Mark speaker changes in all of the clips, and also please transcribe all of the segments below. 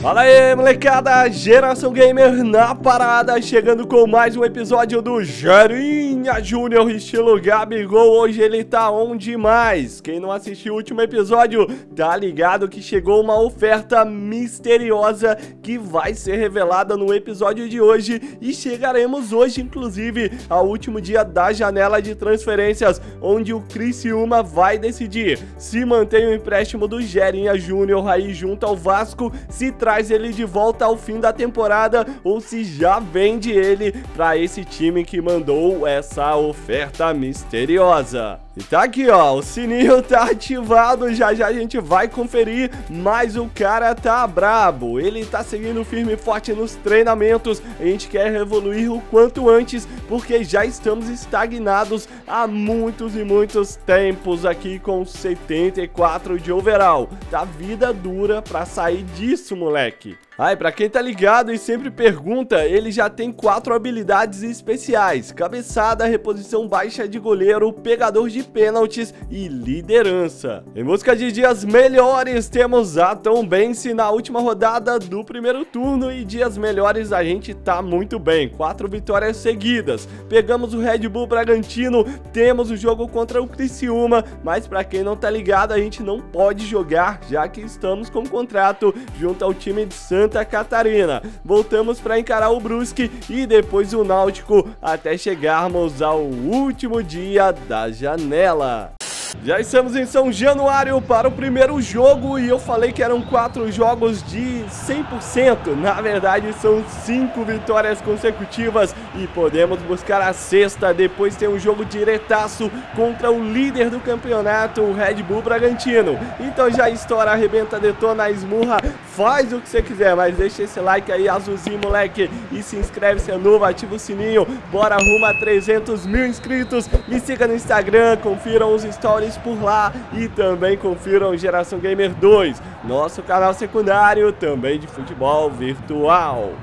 Speaker 1: Fala aí, molecada, Geração Gamer na parada, chegando com mais um episódio do Jarinha Júnior estilo Gabigol, hoje ele tá on demais. Quem não assistiu o último episódio, tá ligado que chegou uma oferta misteriosa que vai ser revelada no episódio de hoje. E chegaremos hoje, inclusive, ao último dia da janela de transferências, onde o Criciúma vai decidir se mantém o empréstimo do Gerinha Júnior aí junto ao Vasco, se traz traz ele de volta ao fim da temporada ou se já vende ele para esse time que mandou essa oferta misteriosa. E tá aqui, ó, o sininho tá ativado, já já a gente vai conferir, mas o cara tá brabo, ele tá seguindo firme e forte nos treinamentos, a gente quer evoluir o quanto antes, porque já estamos estagnados há muitos e muitos tempos aqui com 74 de overall. Tá vida dura pra sair disso, moleque. Ai, pra quem tá ligado e sempre pergunta, ele já tem quatro habilidades especiais. Cabeçada, reposição baixa de goleiro, pegador de pênaltis e liderança. Em busca de dias melhores, temos a Tom Bense na última rodada do primeiro turno e dias melhores a gente tá muito bem. Quatro vitórias seguidas. Pegamos o Red Bull Bragantino, temos o jogo contra o Criciúma, mas pra quem não tá ligado, a gente não pode jogar, já que estamos com contrato junto ao time de Santa Santa Catarina. Voltamos para encarar o Brusque e depois o Náutico até chegarmos ao último dia da janela. Já estamos em São Januário para o primeiro jogo e eu falei que eram quatro jogos de 100%. Na verdade, são cinco vitórias consecutivas e podemos buscar a sexta. Depois tem um jogo diretaço contra o líder do campeonato, o Red Bull Bragantino. Então já estoura, arrebenta, detona, esmurra, faz o que você quiser, mas deixa esse like aí azulzinho, moleque, e se inscreve se é novo, ativa o sininho. Bora rumo a 300 mil inscritos. Me siga no Instagram, confiram os stories por lá e também confiram Geração Gamer 2, nosso canal secundário também de futebol virtual.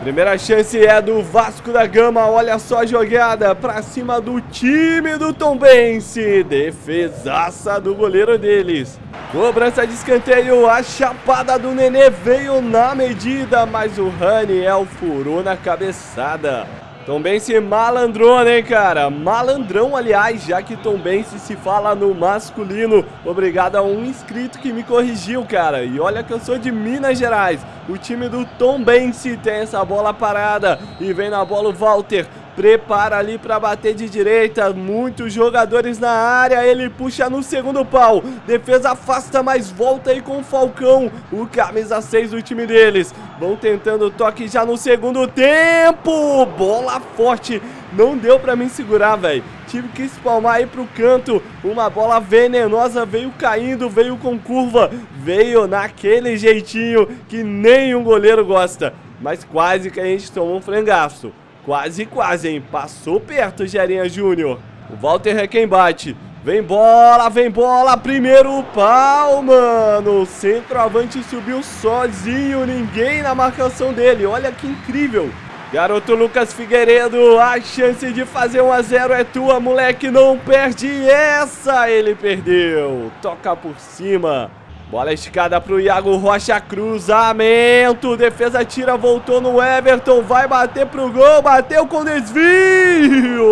Speaker 1: Primeira chance é do Vasco da Gama, olha só a jogada pra cima do time do Tombense, defesaça do goleiro deles. Cobrança de escanteio, a chapada do Nenê veio na medida, mas o Raniel furou na cabeçada. Tom Bense malandrão, hein, cara? Malandrão, aliás, já que Tom Bense se fala no masculino. Obrigado a um inscrito que me corrigiu, cara. E olha que eu sou de Minas Gerais. O time do Tom Bense tem essa bola parada. E vem na bola o Walter. Prepara ali para bater de direita. Muitos jogadores na área. Ele puxa no segundo pau. Defesa afasta, mas volta aí com o Falcão. O camisa 6 do time deles. Vão tentando o toque já no segundo tempo. Bola forte. Não deu para mim segurar, velho. Tive que espalmar aí pro canto. Uma bola venenosa veio caindo, veio com curva. Veio naquele jeitinho que nenhum goleiro gosta. Mas quase que a gente tomou um frangaço. Quase, quase, hein? Passou perto, Gerinha Júnior. O Walter é quem bate. Vem bola, vem bola, primeiro pau, mano. Centroavante subiu sozinho, ninguém na marcação dele. Olha que incrível. Garoto Lucas Figueiredo, a chance de fazer 1 a 0 é tua, moleque. Não perde essa, ele perdeu. Toca por cima. Bola esticada pro Iago Rocha, cruzamento, defesa tira, voltou no Everton, vai bater pro gol, bateu com desvio.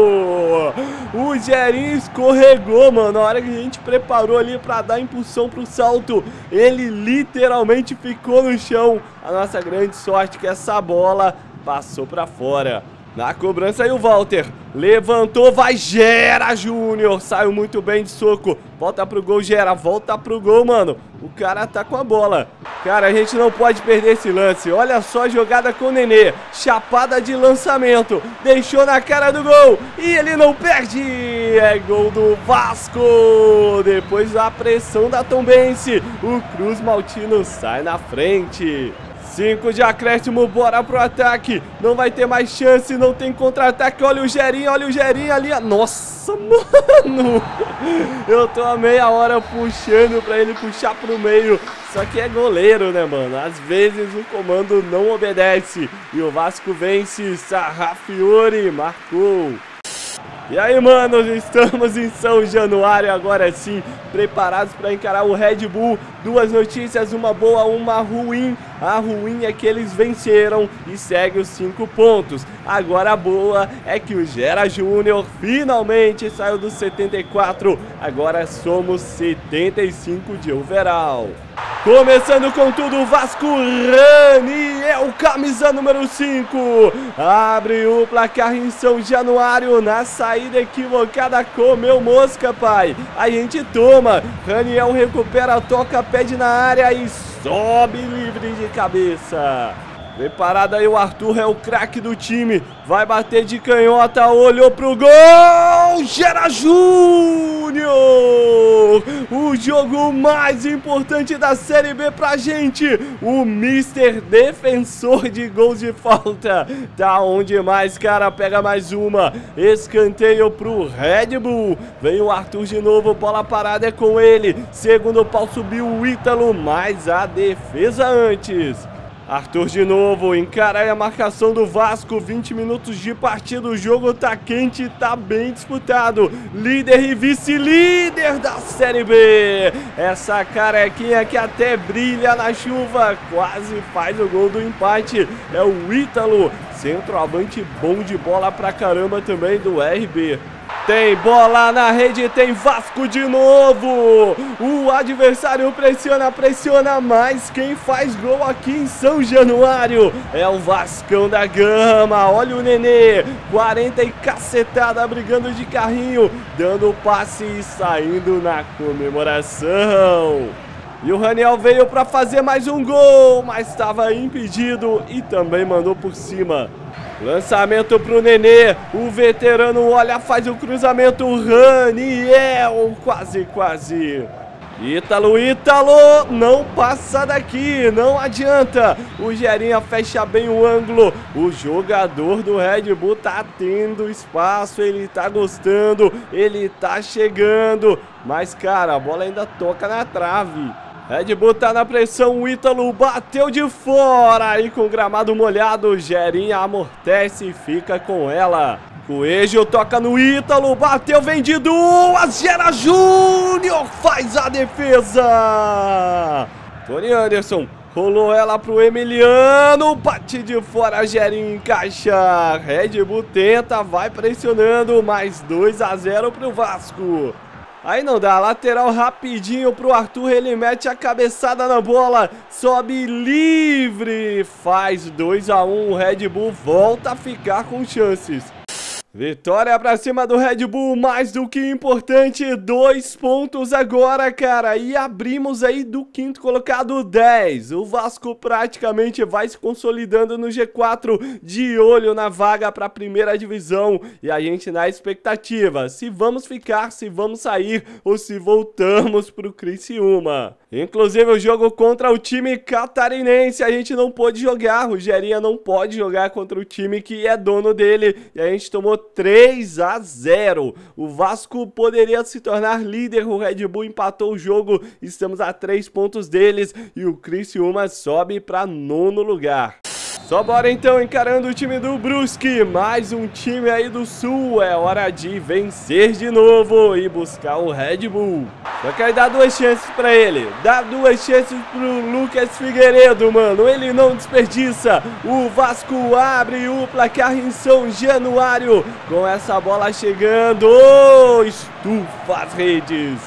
Speaker 1: O Gerinho escorregou, mano, na hora que a gente preparou ali pra dar impulsão pro salto, ele literalmente ficou no chão. A nossa grande sorte é que essa bola passou pra fora. Na cobrança aí o Walter. Levantou, vai Gera Júnior. Saiu muito bem de soco. Volta pro gol, Gera. Volta pro gol, mano. O cara tá com a bola. Cara, a gente não pode perder esse lance. Olha só a jogada com o Nenê. Chapada de lançamento. Deixou na cara do gol. E ele não perde. É gol do Vasco. Depois da pressão da Tombense. O Cruz Maltino sai na frente. 5 de acréscimo, bora pro ataque. Não vai ter mais chance, não tem contra-ataque. Olha o Gerinho, olha o Gerinho ali. Nossa, mano. Eu tô a meia hora puxando pra ele puxar pro meio. Só que é goleiro, né, mano? Às vezes o comando não obedece. E o Vasco vence. Sarrafiori marcou. E aí, manos, estamos em São Januário agora sim, preparados para encarar o Red Bull. Duas notícias, uma boa, uma ruim. A ruim é que eles venceram e segue os cinco pontos. Agora a boa é que o Gera Júnior finalmente saiu dos 74. Agora somos 75 de overall. Começando com tudo, Vasco Rani é o camisa número 5. Abre o placar em São Januário na saída equivocada, comeu mosca, pai. A gente toma. Raniel recupera, toca, pede na área e sobe livre de cabeça. Preparado aí, o Arthur é o craque do time. Vai bater de canhota, olhou pro gol! Gera Júnior! O jogo mais importante da Série B pra gente. O Mister Defensor de gols de falta. Tá onde mais, cara? Pega mais uma. Escanteio pro Red Bull. Vem o Arthur de novo, bola parada é com ele. Segundo pau subiu o Ítalo, mas a defesa antes. Arthur de novo, encara a marcação do Vasco, 20 minutos de partida, o jogo tá quente, tá bem disputado. Líder e vice-líder da Série B. Essa carequinha que até brilha na chuva, quase faz o gol do empate. É o Ítalo, centroavante bom de bola pra caramba também do RB. Tem bola na rede, tem Vasco de novo. O adversário pressiona, pressiona mais. Quem faz gol aqui em São Januário é o Vascão da Gama. Olha o Nenê, 40 e cacetada brigando de carrinho, dando passe e saindo na comemoração. E o Raniel veio para fazer mais um gol, mas estava impedido e também mandou por cima. Lançamento pro Nenê. O veterano olha, faz o cruzamento. Raniel, quase, quase. Ítalo, Ítalo, não passa daqui, não adianta. O Gerinha fecha bem o ângulo. O jogador do Red Bull tá tendo espaço, ele tá gostando, ele tá chegando. Mas, cara, a bola ainda toca na trave. Red Bull tá na pressão, o Ítalo bateu de fora e com o gramado molhado, Gerinha amortece e fica com ela. Coelho toca no Ítalo, bateu, vem de duas, Gera Júnior faz a defesa. Tony Anderson rolou ela pro Emiliano, bate de fora, Gerinha encaixa. Red Bull tenta, vai pressionando, mais 2 a 0 pro Vasco. Aí não dá, lateral rapidinho pro Arthur, ele mete a cabeçada na bola, sobe livre, faz 2 a 1 o Red Bull volta a ficar com chances. Vitória pra cima do Red Bull, mais do que importante, dois pontos agora, cara, e abrimos aí do quinto colocado 10. O Vasco praticamente vai se consolidando no G4, de olho na vaga pra primeira divisão, e a gente na expectativa, se vamos ficar, se vamos sair, ou se voltamos pro Criciúma. Inclusive o jogo contra o time catarinense, a gente não pôde jogar, o Gerinha não pode jogar contra o time que é dono dele, e a gente tomou 3 a 0. O Vasco poderia se tornar líder, o Red Bull empatou o jogo, estamos a 3 pontos deles e o Criciúma sobe para nono lugar. Só bora então encarando o time do Brusque, mais um time aí do Sul, é hora de vencer de novo e buscar o Red Bull. Só que aí dá duas chances pra ele, dá duas chances pro Lucas Figueiredo, mano, ele não desperdiça. O Vasco abre o placar em São Januário, com essa bola chegando, oh, estufa as redes.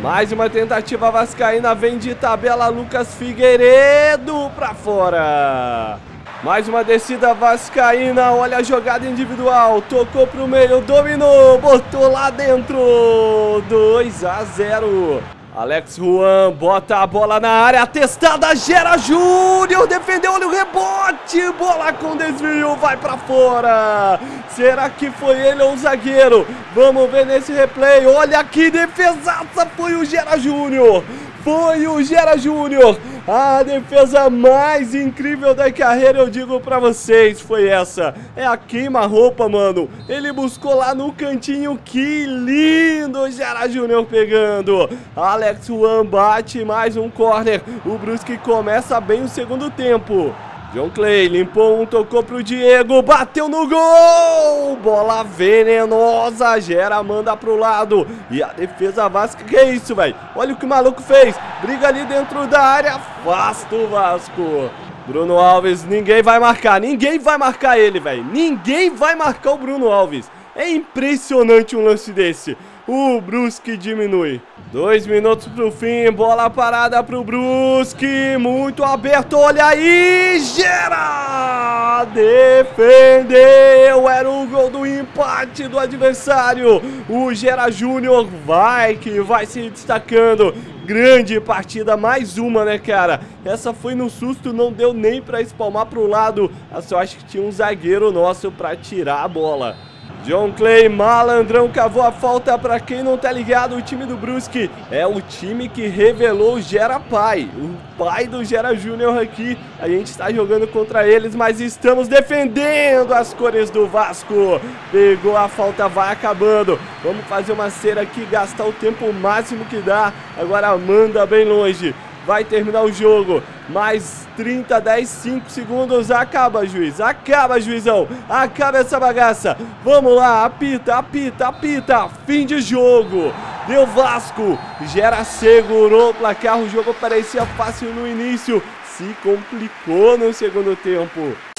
Speaker 1: Mais uma tentativa vascaína, vem de tabela Lucas Figueiredo pra fora. Mais uma descida vascaína, olha a jogada individual, tocou pro meio, dominou, botou lá dentro, 2 a 0. Alex Juan bota a bola na área, testada, gera Júnior, defendeu, olha o rebote, bola com desvio, vai pra fora. Será que foi ele ou o zagueiro? Vamos ver nesse replay, olha que defesaça, foi o Gera Júnior. Foi o Gera Júnior. A defesa mais incrível da carreira, eu digo pra vocês, foi essa. É a queima-roupa, mano. Ele buscou lá no cantinho, que lindo, Gera Júnior pegando. Alex Juan bate mais um corner. O Brusque começa bem o segundo tempo. John Clay limpou um, tocou pro Diego, bateu no gol! Bola venenosa, gera, manda pro lado. E a defesa Vasco, que é isso, velho? Olha o que o maluco fez. Briga ali dentro da área, afasta o Vasco. Bruno Alves, ninguém vai marcar, ninguém vai marcar ele, velho. Ninguém vai marcar o Bruno Alves. É impressionante um lance desse. O Brusque diminui. Dois minutos pro fim, bola parada pro Brusque, muito aberto, olha aí, gera! Defendeu, era o gol do empate do adversário. O Gera Júnior vai que vai se destacando. Grande partida, mais uma, né, cara? Essa foi no susto, não deu nem pra espalmar pro lado. Eu só acho que tinha um zagueiro nosso pra tirar a bola. John Clay, malandrão, cavou a falta para quem não tá ligado, o time do Brusque é o time que revelou o Gera Pai, o pai do Gera Júnior aqui. A gente está jogando contra eles, mas estamos defendendo as cores do Vasco. Pegou a falta, vai acabando. Vamos fazer uma cera aqui, gastar o tempo máximo que dá. Agora manda bem longe vai terminar o jogo. Mais 30, 10, 5 segundos. Acaba, juiz. Acaba, juizão. Acaba essa bagaça. Vamos lá. Apita, apita, apita. Fim de jogo. Deu Vasco. Gera segurou o placar. O jogo parecia fácil no início. Se complicou no segundo tempo.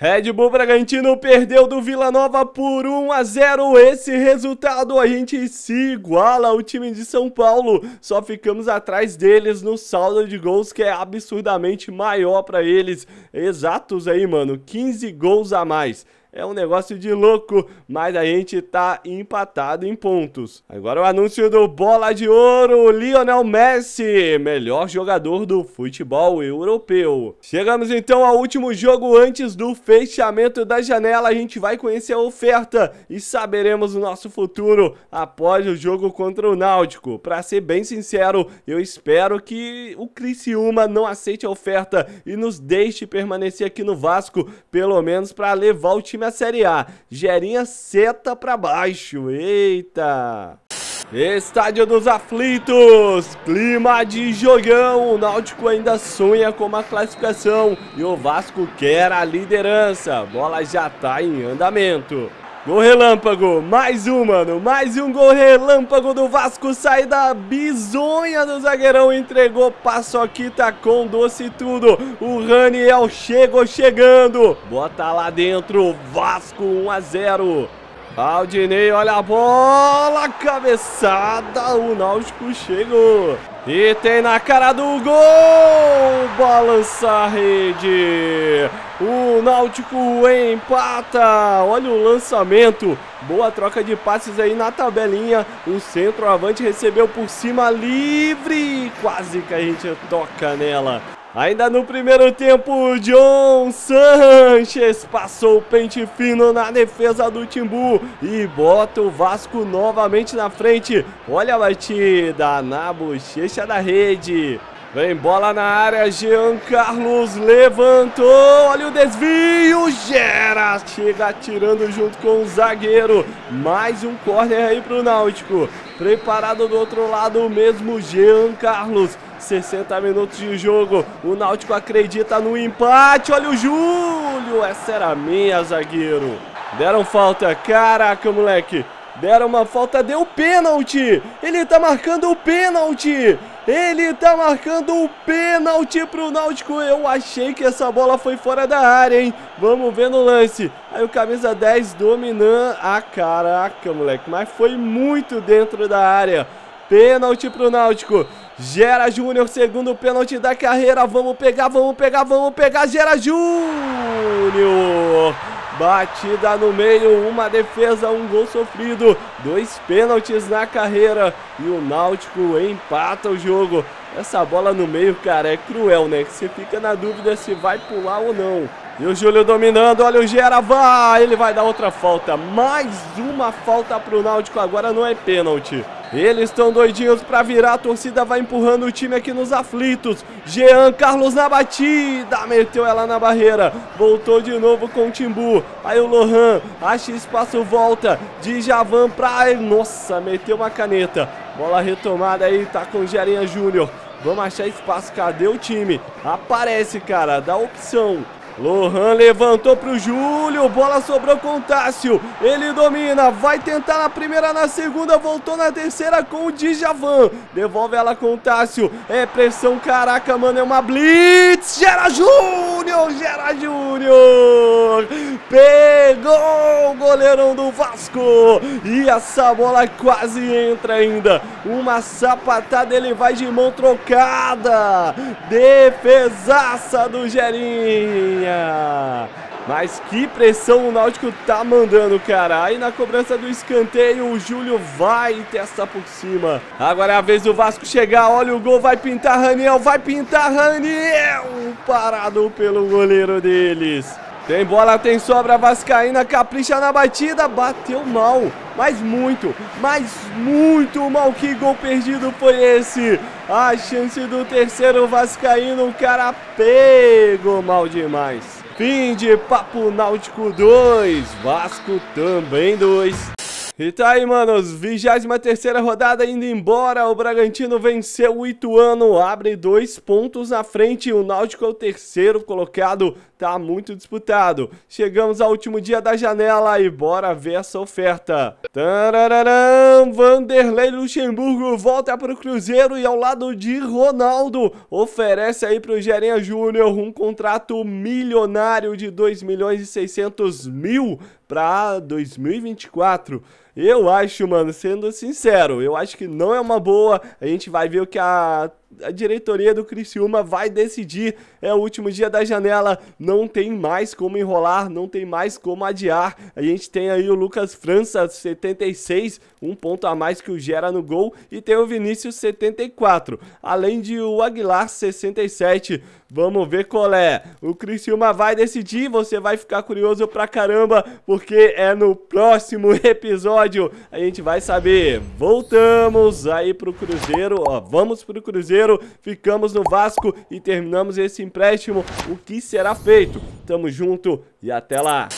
Speaker 1: Red Bull Bragantino perdeu do Vila Nova por 1 a 0. Esse resultado a gente se iguala ao time de São Paulo. Só ficamos atrás deles no saldo de gols que é absurdamente maior para eles. Exatos aí, mano, 15 gols a mais. É um negócio de louco, mas a gente tá empatado em pontos. Agora o anúncio do Bola de Ouro, Lionel Messi, melhor jogador do futebol europeu. Chegamos então ao último jogo antes do fechamento da janela. A gente vai conhecer a oferta e saberemos o nosso futuro após o jogo contra o Náutico. Para ser bem sincero, eu espero que o Criciúma não aceite a oferta e nos deixe permanecer aqui no Vasco, pelo menos para levar o time time a Série A. Gerinha seta pra baixo. Eita! Estádio dos Aflitos, clima de jogão, o Náutico ainda sonha com uma classificação e o Vasco quer a liderança, bola já tá em andamento. Gol relâmpago, mais um, mano, mais um gol relâmpago do Vasco, saída bizonha do zagueirão, entregou paçoquita com doce e tudo. O Raniel chegou chegando, bota lá dentro, Vasco 1 a 0. Aldinei, olha a bola, cabeçada, o Náutico chegou. E tem na cara do gol, balança a rede. O Náutico empata. Olha o lançamento. Boa troca de passes aí na tabelinha. O centroavante recebeu por cima livre. Quase que a gente toca nela. Ainda no primeiro tempo, John Sanches passou o pente fino na defesa do Timbu e bota o Vasco novamente na frente. Olha a batida na bochecha da rede. Vem bola na área, Jean Carlos levantou, olha o desvio, gera, chega atirando junto com o zagueiro. Mais um corner aí pro Náutico. Preparado do outro lado, o mesmo Jean Carlos. 60 minutos de jogo, o Náutico acredita no empate, olha o Júlio, essa era minha, zagueiro. Deram falta, caraca, moleque. Deram uma falta, deu pênalti. Ele tá marcando o pênalti. Ele tá marcando o pênalti pro Náutico. Eu achei que essa bola foi fora da área, hein? Vamos ver no lance. Aí o camisa 10 dominando. Ah, caraca, moleque. Mas foi muito dentro da área. Pênalti pro Náutico. Gera Júnior, segundo pênalti da carreira. Vamos pegar, vamos pegar, vamos pegar. Gera Júnior. Batida no meio, uma defesa, um gol sofrido, dois pênaltis na carreira e o Náutico empata o jogo. Essa bola no meio, cara, é cruel, né? Que você fica na dúvida se vai pular ou não. E o Júlio dominando, olha o Gera, vai! Ele vai dar outra falta, mais uma falta pro Náutico, agora não é pênalti. Eles estão doidinhos para virar, a torcida vai empurrando o time aqui nos aflitos. Jean Carlos na batida, meteu ela na barreira, voltou de novo com o Timbu. Aí o Lohan acha espaço, volta. De Javan pra. Nossa, meteu uma caneta. Bola retomada aí, tá com o Gerinha Júnior. Vamos achar espaço, cadê o time? Aparece, cara, dá opção. Lohan levantou pro Júlio, bola sobrou com o Tássio, ele domina, vai tentar na primeira, na segunda, voltou na terceira com o Djavan, devolve ela com o Tássio, é pressão, caraca, mano, é uma blitz, Gera Júnior, Gera Júnior, pegou o goleirão do Vasco, e essa bola quase entra ainda, uma sapatada, ele vai de mão trocada, defesaça do Gerinha, mas que pressão o Náutico tá mandando, cara. Aí na cobrança do escanteio, o Júlio vai testar por cima. Agora é a vez do Vasco chegar. Olha o gol, vai pintar Raniel, vai pintar Raniel. Parado pelo goleiro deles. Tem bola, tem sobra, Vascaína capricha na batida, bateu mal, mas muito, mas muito mal, que gol perdido foi esse? A chance do terceiro Vascaíno, o cara pegou mal demais. Fim de Papo Náutico 2, Vasco também 2. E tá aí, manos, 23 rodada indo embora, o Bragantino venceu o Ituano, abre dois pontos na frente, o Náutico é o terceiro colocado, tá muito disputado. Chegamos ao último dia da janela e bora ver essa oferta. Vanderlei Luxemburgo volta pro Cruzeiro e ao lado de Ronaldo, oferece aí pro Gerinha Júnior um contrato milionário de 2 milhões e 600 mil para 2024. Eu acho, mano, sendo sincero, eu acho que não é uma boa. A gente vai ver o que a a diretoria do Criciúma vai decidir. É o último dia da janela, não tem mais como enrolar, não tem mais como adiar. A gente tem aí o Lucas França, 76, um ponto a mais que o Gera no gol, e tem o Vinícius, 74, além de o Aguilar, 67. Vamos ver qual é. O Criciúma vai decidir, você vai ficar curioso pra caramba, porque é no próximo episódio. A gente vai saber. Voltamos aí pro Cruzeiro, ó, vamos pro Cruzeiro, ficamos no Vasco e terminamos esse empréstimo. O que será feito? Tamo junto e até lá.